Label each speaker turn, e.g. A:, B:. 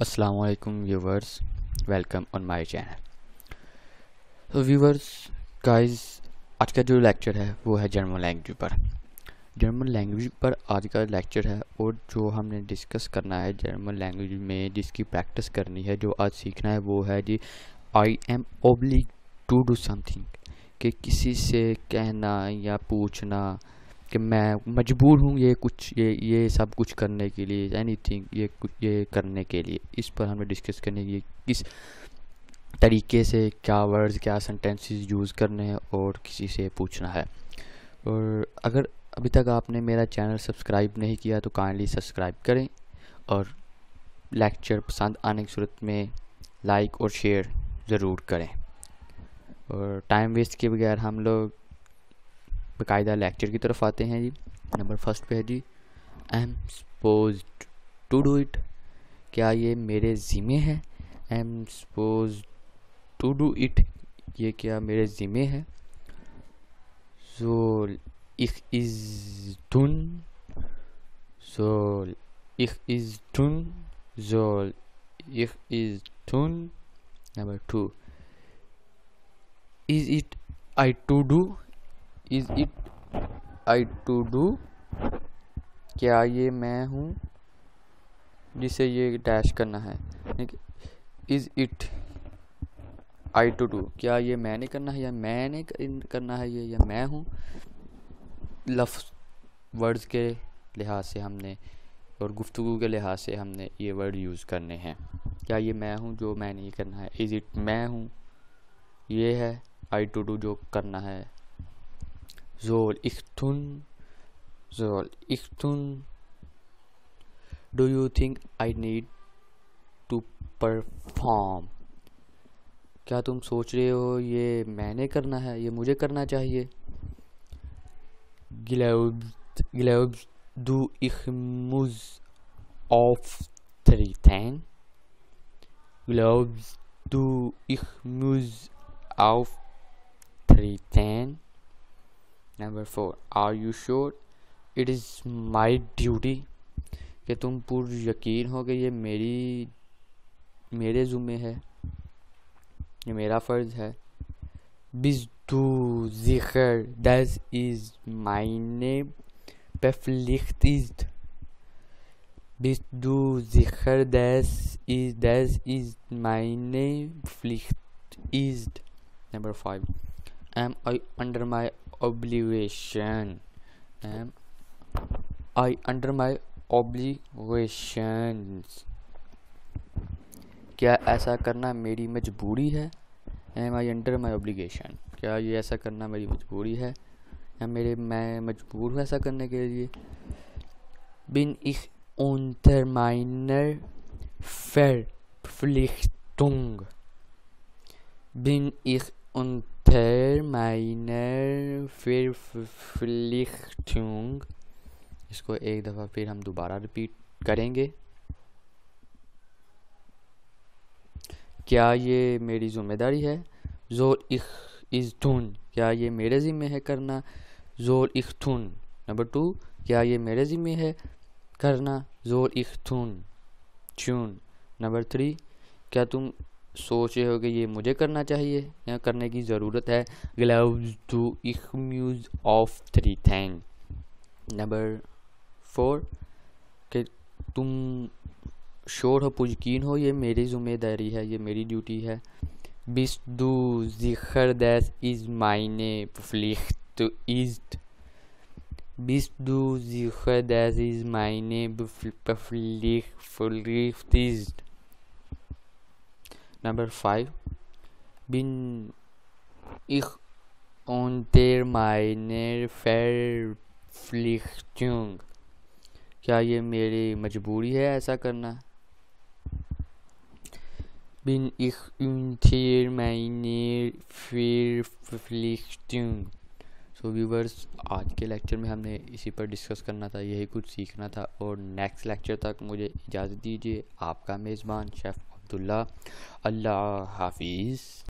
A: السلام علیکم viewers, welcome on my channel. تو ویورز گائز آج کا جو لیکچر ہے وہ ہے جرمن لینگویج پر۔ جرمن لینگویج پر آج کا لیکچر ہے اور جو ہم نے ڈسکس کرنا ہے جرمن لینگویج میں، جس کی پریکٹس کرنی ہے، جو آج سیکھنا ہے وہ ہے جی I am obliged to do something کہ کسی سے کہنا یا پوچھنا کہ میں مجبور ہوں یہ کچھ، یہ یہ سب کچھ کرنے کے لیے اینی تھنگ یہ کچھ، یہ کرنے کے لیے۔ اس پر ہمیں ڈسکس کرنے کی کس طریقے سے کیا ورڈز کیا سنٹینسز یوز کرنے ہیں اور کسی سے پوچھنا ہے۔ اور اگر ابھی تک آپ نے میرا چینل سبسکرائب نہیں کیا تو کائنڈلی سبسکرائب کریں اور لیکچر پسند آنے کی صورت میں لائک اور شیئر ضرور کریں۔ اور ٹائم ویسٹ کے بغیر ہم لوگ باقاعدہ لیکچر کی طرف آتے ہیں جی۔ نمبر فرسٹ پہ ہے جی۔ I am supposed to do it کیا یہ میرے ذمے ہے؟ I am supposed to do it یہ کیا میرے ذمے ہے؟ زول اخ از ٹن زول اخ از ٹن زول اخ از ton number two is it I to do is it I to do کیا یہ میں ہوں جسے یہ ڈیش کرنا ہے؟ Is it I to do کیا یہ میں نے کرنا ہے یا میں نے کرنا ہے یہ یا میں ہوں؟ لفظ ورڈز کے لحاظ سے ہم نے اور گفتگو کے لحاظ سے ہم نے یہ ورڈ یوز کرنے ہیں۔ کیا یہ میں ہوں جو میں نے یہ کرنا ہے؟ از اٹ میں ہوں؟ یہ ہے آئی ٹو ڈو جو کرنا ہے۔ زول اختن زول اختن do you think I need to perform کیا تم سوچ رہے ہو یہ میں نے کرنا ہے یہ مجھے کرنا چاہیے گلیوز دو اخمز آف تھری تھین گلیوز دو اخمز of three Thane number four are you sure it is my duty کہ تم پر یقین ہو کہ یہ میری، میرے ذمے ہے، یہ میرا فرض ہے۔ بز دو ذکر ڈیز از مائنے پفلخت از بز دو ذکر ڈیز از ڈیز از مائنے فلخت از number five am I under my obligation. Am I under my obligations. کیا ایسا کرنا میری مجبوری ہے؟ Am I under my obligation کیا یہ ایسا کرنا میری مجبوری ہے؟ یا میرے میں مجبور ہوں ایسا کرنے کے لیے؟ بن اخ اونتر مائنر فیر فلخٹنگ بن اخ ان تھر مائنر پھر اس کو ایک دفعہ پھر ہم دوبارہ رپیٹ کریں گے کیا یہ میری ذمہ داری ہے زور اخ از کیا یہ میرے ذمے ہے کرنا زور اختن نمبر ٹو کیا یہ میرے ذمے ہے کرنا زور اختن چون نمبر تھری کیا تم سوچ رہے ہو کہ یہ مجھے کرنا چاہیے یا کرنے کی ضرورت ہے؟ گلوز ٹو اخمیوز آف تھری تھین نمبر فور کہ تم شور ہو، پجکین ہو، یہ میری ذمہ داری ہے، یہ میری ڈیوٹی ہے۔ بس دو ذکر دیس از مائنے فلخت ایزٹ بس دو ذکر دیس از مائنے فلخت ایزٹ نمبر فائیو، بن اخ اون تیر مائنر فیر فلخچنگ کیا یہ میری مجبوری ہے ایسا کرنا؟ بن اخ اون تیر مائنر فیر فلخچنگ سو ویورز آج کے لیکچر میں ہم نے اسی پر ڈسکس کرنا تھا، یہی کچھ سیکھنا تھا اور نیکسٹ لیکچر تک مجھے اجازت دیجیے آپ کا میزبان شیف الله الله حافظ.